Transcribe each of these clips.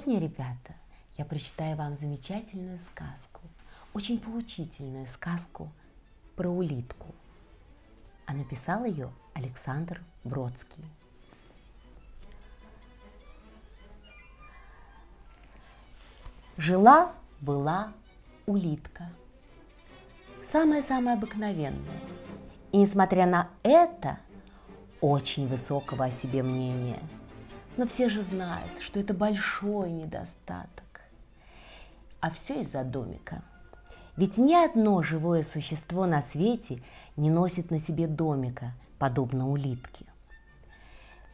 сегодня, ребята, я прочитаю вам замечательную сказку, очень поучительную сказку про улитку. А написал ее Александр Бродский. Жила-была улитка. Самая-самая обыкновенная. И несмотря на это, очень высокого о себе мнения. Но все же знают, что это большой недостаток. А все из-за домика. Ведь ни одно живое существо на свете не носит на себе домика, подобно улитке.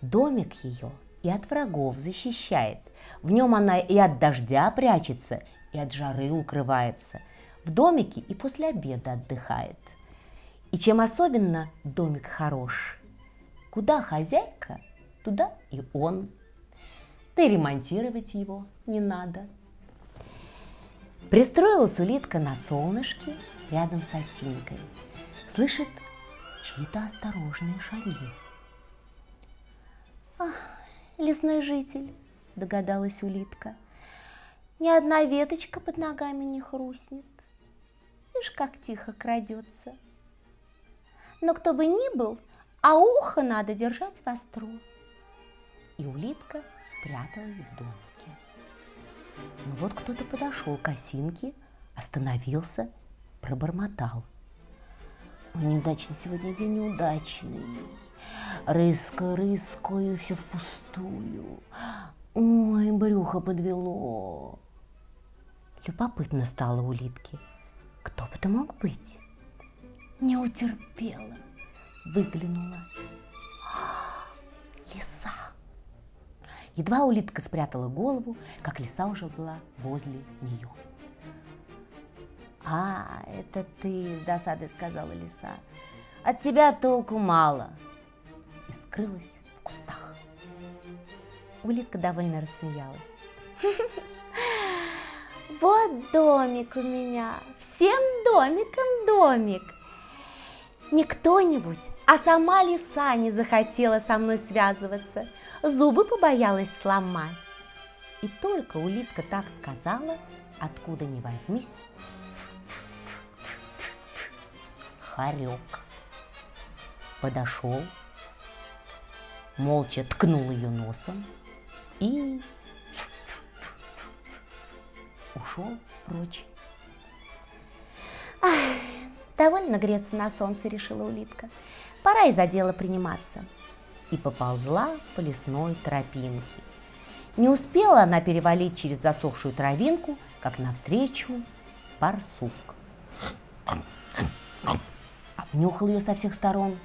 Домик ее и от врагов защищает. В нем она и от дождя прячется, и от жары укрывается. В домике и после обеда отдыхает. И чем особенно домик хорош, куда хозяйка, туда и он. Да и ремонтировать его не надо. Пристроилась улитка на солнышке рядом с осинкой. Слышит чьи-то осторожные шаги. Ах, лесной житель, догадалась улитка. Ни одна веточка под ногами не хрустнет. Видишь, как тихо крадется. Но кто бы ни был, а ухо надо держать востро. И улитка спряталась в домике. Но вот кто-то подошел к осинке, остановился, пробормотал. Неудачный сегодня день неудачный. Рыскаю, рыскаю, все впустую. Ой, брюхо подвело. Любопытно стало улитке. Кто бы это мог быть? Не утерпела, выглянула. Лиса. Едва улитка спрятала голову, как лиса уже была возле нее. «А, это ты!» – с досадой сказала лиса. «От тебя толку мало!» И скрылась в кустах. Улитка довольно рассмеялась. Вот домик у меня, всем домиком домик. Не кто-нибудь, а сама лиса не захотела со мной связываться, зубы побоялась сломать. И только улитка так сказала, откуда ни возьмись, хорек подошел, молча ткнул ее носом и ушел прочь. Довольно греться на солнце, решила улитка. Пора и за дело приниматься. И поползла по лесной тропинке. Не успела она перевалить через засохшую травинку, как навстречу барсук. Обнюхал ее со всех сторон,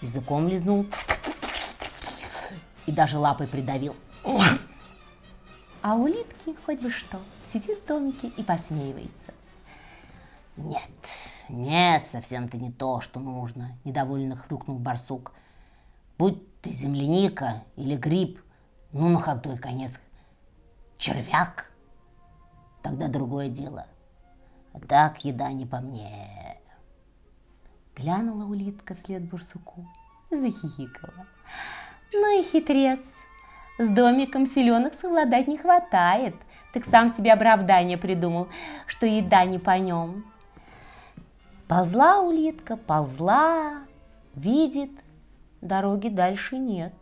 языком лизнул и даже лапой придавил. А улитки хоть бы что, сидит в домике и посмеивается. Нет, нет, совсем-то не то, что нужно, недовольно хрюкнул барсук. Будь ты земляника или гриб, ну на худой конец червяк, тогда другое дело. А так еда не по мне. Глянула улитка вслед барсуку и захихикала. Ну и хитрец, с домиком селенок совладать не хватает. Так сам себе оправдание придумал, что еда не по нем. Ползла улитка, ползла, видит, дороги дальше нет.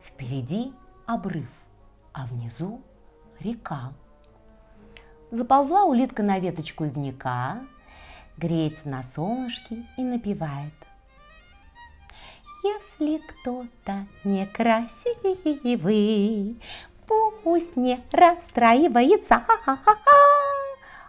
Впереди обрыв, а внизу река. Заползла улитка на веточку ивника, греется на солнышке и напевает. Если кто-то некрасивый, пусть не расстраивается,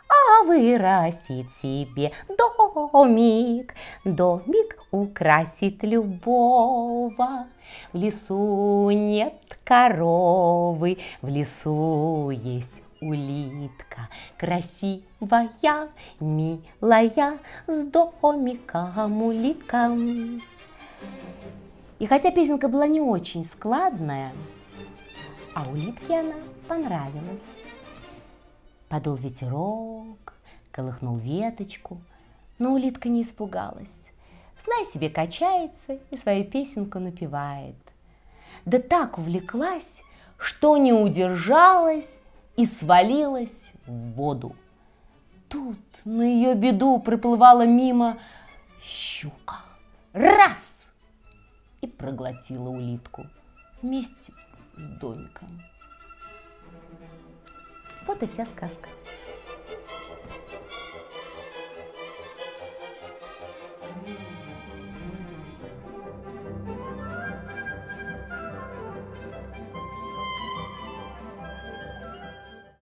а вырастит себе домик. Домик украсит любого. В лесу нет коровы, в лесу есть улитка, красивая, милая, с домиком улитка. И хотя песенка была не очень складная, а улитке она понравилась. Подул ветерок, колыхнул веточку, но улитка не испугалась. Знай себе качается и свою песенку напевает. Да так увлеклась, что не удержалась и свалилась в воду. Тут на ее беду приплывала мимо щука. Раз! И проглотила улитку вместе с домиком. Вот и вся сказка.